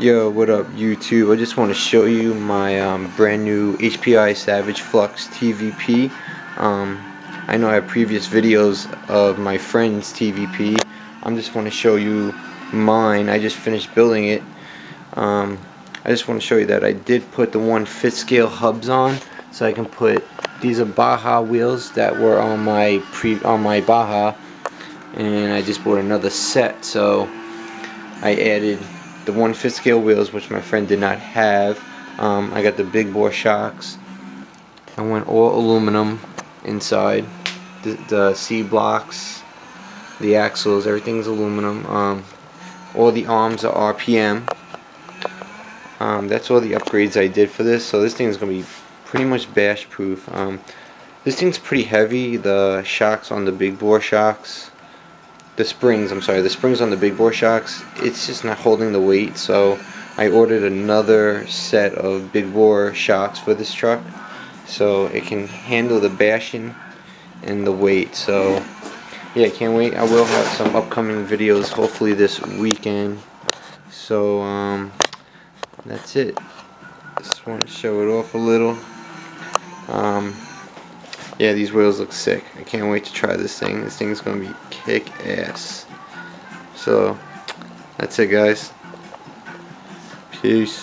Yo, what up YouTube? I just want to show you my um, brand new HPI Savage Flux TVP. Um, I know I have previous videos of my friend's TVP. I just want to show you mine. I just finished building it. Um, I just want to show you that I did put the one fit scale hubs on so I can put these are Baja wheels that were on my pre on my Baja and I just bought another set so I added the one fifth scale wheels which my friend did not have. Um, I got the big bore shocks. I went all aluminum inside. The, the C blocks the axles everything's aluminum. Um, all the arms are RPM um, that's all the upgrades I did for this. So this thing is gonna be pretty much bash proof. Um, this thing's pretty heavy the shocks on the big bore shocks the springs, I'm sorry, the springs on the big bore shocks, it's just not holding the weight, so I ordered another set of big bore shocks for this truck, so it can handle the bashing and the weight, so yeah, can't wait. I will have some upcoming videos, hopefully this weekend, so um, that's it. Just want to show it off a little. Um, yeah, these wheels look sick. I can't wait to try this thing. This thing's gonna be kick ass. So, that's it, guys. Peace.